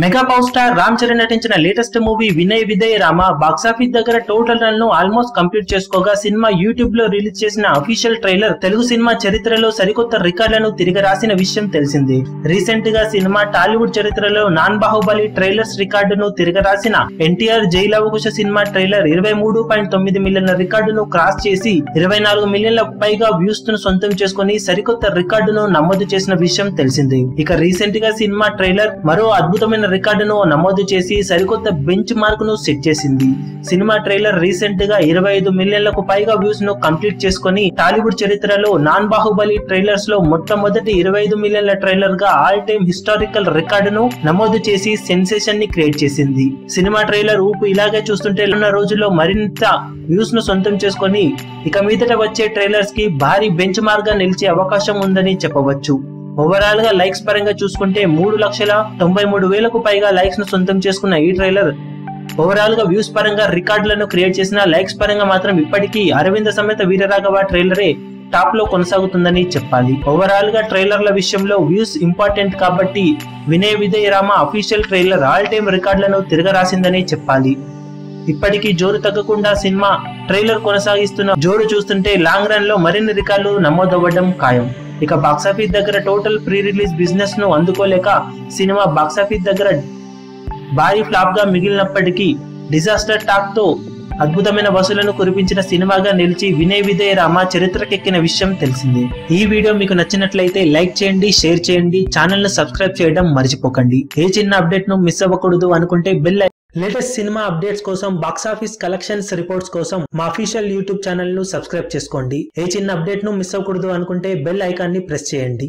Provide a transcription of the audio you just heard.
Mega power star Ram Charan నటించిన latest movie Vinaya Vidheya Rama box office దగ్గర total రన్ను almost complete చేసుకోగా సినిమా యూట్యూబ్లో రిలీజ్ చేసిన అఫీషియల్ ట్రైలర్ తెలుగు సినిమా చరిత్రలో సరికొత్త రికార్డులను తిరిగి రాసిన విషయం తెలిసింది. రీసెంట్గా సినిమా టాలీవుడ్ చరిత్రలో నాన్ బాహుబలి ట్రైలర్స్ రికార్డును తిరిగి రాసిన ఎన్టీఆర్ జైలవకుశ సినిమా ట్రైలర్ ఇరవై మూడు పాయింట్ తొమ్మిది మిలియన్ల రికార్డును క్రాస్ చేసి ఇరవై నాలుగు మిలియన్ల పైగా వ్యూస్ను సొంతం చేసుకుని సరికొత్త రికార్డును నమోదు చేసిన విషయం తెలిసింది. ఇక రీసెంట్గా సినిమా ట్రైలర్ మరో అద్భుతమైన రికార్డును నమోదు చేసి సరికొత్త బెంచ్ మార్క్ను సెట్ చేసింది. సినిమా ట్రైలర్ రీసెంట్గా ఇరవై ఐదు మిలియన్లకు పైగా వ్యూస్ను కంప్లీట్ చేసుకుని టాలీవుడ్ చరిత్రలో నాన్ బాహుబలి ట్రైలర్స్లో మొట్టమొదటి ఇరవై ఐదు మిలియన్ల ట్రైలర్గా ఆల్ టైమ్ హిస్టారికల్ రికార్డును నమోదు చేసి సెన్సేషన్ని క్రియేట్ చేసింది. సినిమా ట్రైలర్ ఊపు ఇలాగే చూస్తుంటే ఉన్న రోజుల్లో మరింత వ్యూస్ను సొంతం చేసుకొని ఇక మీదట వచ్చే ట్రైలర్స్కి భారీ బెంచ్ మార్క్గా నిలిచే అవకాశం ఉందని చెప్పవచ్చు. ఓవరాల్గా లైక్స్ పరంగా చూసుకుంటే మూడు లక్షల తొంభై మూడు వేలకు పైగా లైక్స్ను సొంతం చేసుకున్న ఈ ట్రైలర్ ఓవరాల్గా వ్యూస్ పరంగా రికార్డులను క్రియేట్ చేసిన లైక్స్ పరంగా మాత్రం ఇప్పటికీ అరవింద సమేత వీరరాఘవ ట్రైలరే టాప్లో కొనసాగుతుందని చెప్పాలి. ఓవరాల్గా ట్రైలర్ల విషయంలో వ్యూస్ ఇంపార్టెంట్ కాబట్టి Vinaya Vijay Rama official trailer all time రికార్డులను తిరగరాసిందని చెప్పాలి. ఇప్పటికీ జోరు తగ్గకుండా సినిమా ట్రైలర్ కొనసాగిస్తున్న జోరు చూస్తుంటే లాంగ్ రన్లో మరిన్ని రికార్డులు నమోదవ్వడం ఖాయం. ఇక బాక్సాఫీస్ దగ్గర టోటల్ ప్రీ రిలీజ్ బిజినెస్ను అందుకోలేక సినిమా బాక్సాఫీస్ దగ్గర భారీ ఫ్లాప్గా మిగిలినప్పటికీ డిజాస్టర్ టాక్తో అద్భుతమైన వసూలను కురిపించిన సినిమాగా నిలిచి వినయ్ విజయ్ రామ చరిత్రకెక్కిన విషయం తెలిసిందే. ఈ వీడియో మీకు నచ్చినట్లయితే లైక్ చేయండి షేర్ చేయండి ఛానల్ను సబ్స్క్రైబ్ చేయడం మర్చిపోకండి. ఏ చిన్న అప్డేట్ను మిస్ అవ్వకూడదు అనుకుంటే బెల్ లేటెస్ట్ సినిమా అప్డేట్స్ కోసం బాక్సాఫీస్ కలెక్షన్స్ రిపోర్ట్స్ కోసం మా అఫీషియల్ యూట్యూబ్ ఛానల్ను సబ్స్క్రైబ్ చేసుకోండి. ఏ చిన్న అప్డేట్ను మిస్ అవ్వకూడదు అనుకుంటే బెల్ ఐకాన్ని ప్రెస్ చేయండి.